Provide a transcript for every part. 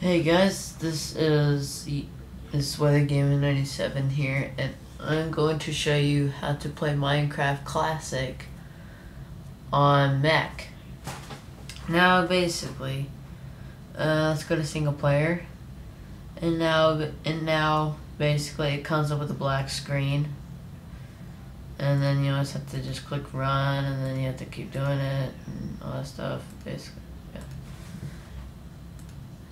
Hey guys, this is this WeatherGameMan97 here, and I'm going to show you how to play Minecraft Classic on Mac. Now, basically, uh, let's go to single player, and now and now basically it comes up with a black screen, and then you always have to just click run, and then you have to keep doing it and all that stuff, basically.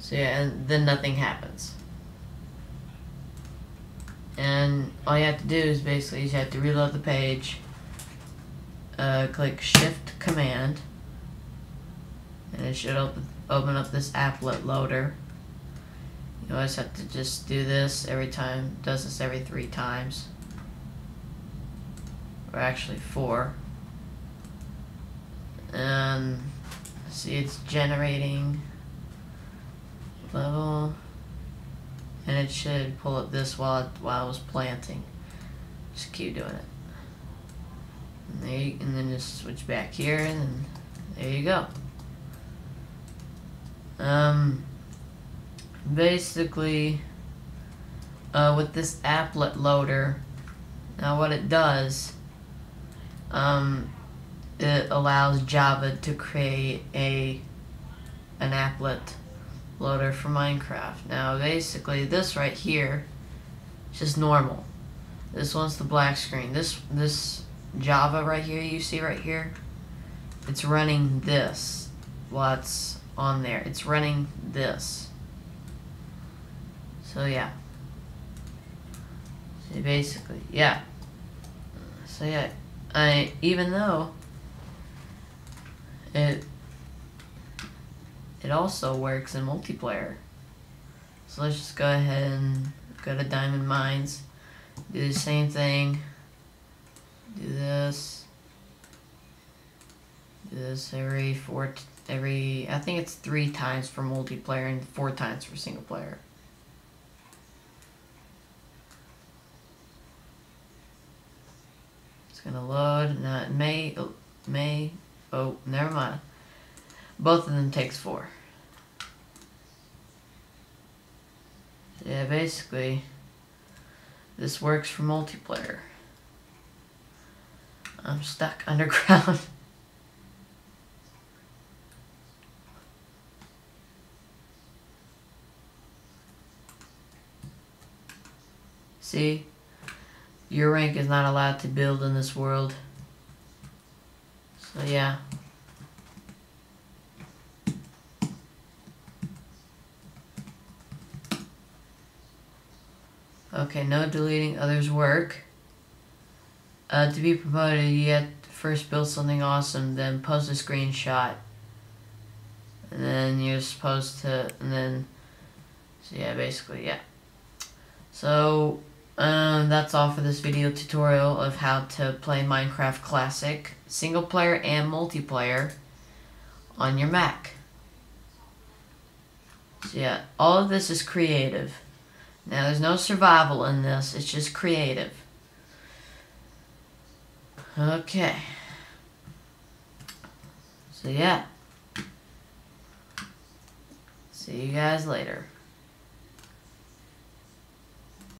So yeah, and then nothing happens. And all you have to do is basically you have to reload the page, uh, click Shift Command, and it should open, open up this applet loader. You always have to just do this every time, does this every three times. Or actually four. And see it's generating level. And it should pull up this while while I was planting. Just keep doing it. And, there you, and then just switch back here and there you go. Um basically uh, with this applet loader now what it does um, it allows Java to create a an applet loader for Minecraft. Now basically this right here is just normal. This one's the black screen. This this Java right here you see right here, it's running this what's on there. It's running this. So yeah. So basically, yeah. So yeah, I even though it it also works in multiplayer. So let's just go ahead and go to Diamond Mines, do the same thing, do this, do this every four, every, I think it's three times for multiplayer and four times for single player. It's gonna load, now may, oh, may, oh, never mind. Both of them takes four. Yeah, basically, this works for multiplayer. I'm stuck underground. See? Your rank is not allowed to build in this world. So yeah. Okay, no deleting others' work. Uh, to be promoted, you have to first build something awesome, then post a screenshot. And then you're supposed to, and then, so yeah, basically, yeah. So, um, that's all for this video tutorial of how to play Minecraft Classic, single player and multiplayer, on your Mac. So yeah, all of this is creative. Now, there's no survival in this. It's just creative. Okay. So, yeah. See you guys later.